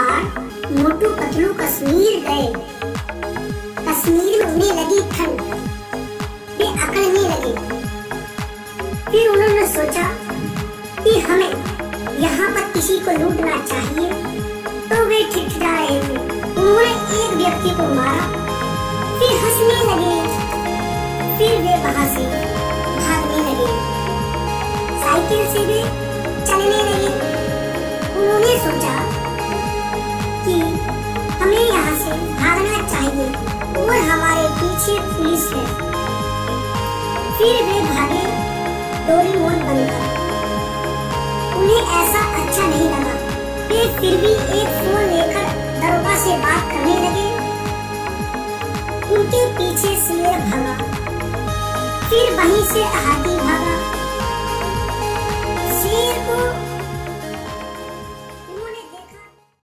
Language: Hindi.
बार मोटू पतलू कश्मीर गए। कश्मीर में उन्हें लगी ठंड। वे अकड़ने लगे। फिर उन्होंने सोचा कि हमें यहाँ पर किसी को लूटना चाहिए तो वे ठिठरा रहे थे उन्होंने एक व्यक्ति को मारा, फिर हंसने लगे। फिर वे वहाँ से भागने लगे। साइकिल से वे चलने लगे। है फिर वे भागे डोरीमोन बनकर उन्हें ऐसा अच्छा नहीं लगा। वे फिर भी एक फ़ोन लेकर दरोगा से बात करने लगे। उनके पीछे शेर भागा। फिर वहीं से हाथी भागा